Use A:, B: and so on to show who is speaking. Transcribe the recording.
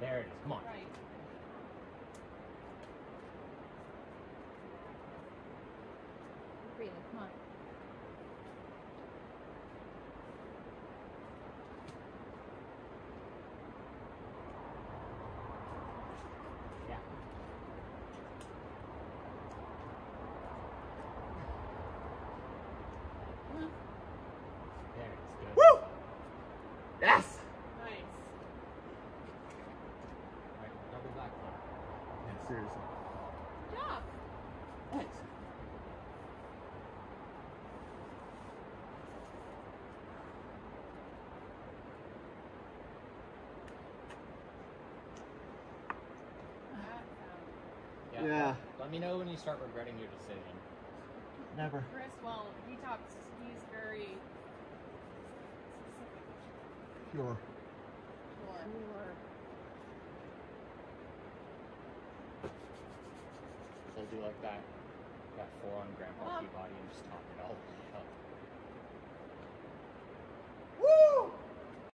A: There, there it is. Come on.
B: Right. Breathe. Come on.
A: Yeah.
B: Come on.
A: There it is. Good.
C: Woo! Yes! Seriously.
B: Good job.
C: Thanks.
B: That,
C: Yeah.
A: Let me know when you start regretting your decision.
C: Never.
B: Chris won't. He talks. He's very specific.
C: Pure.
A: do like that that on grandpa
B: oh.
A: body and just talk it all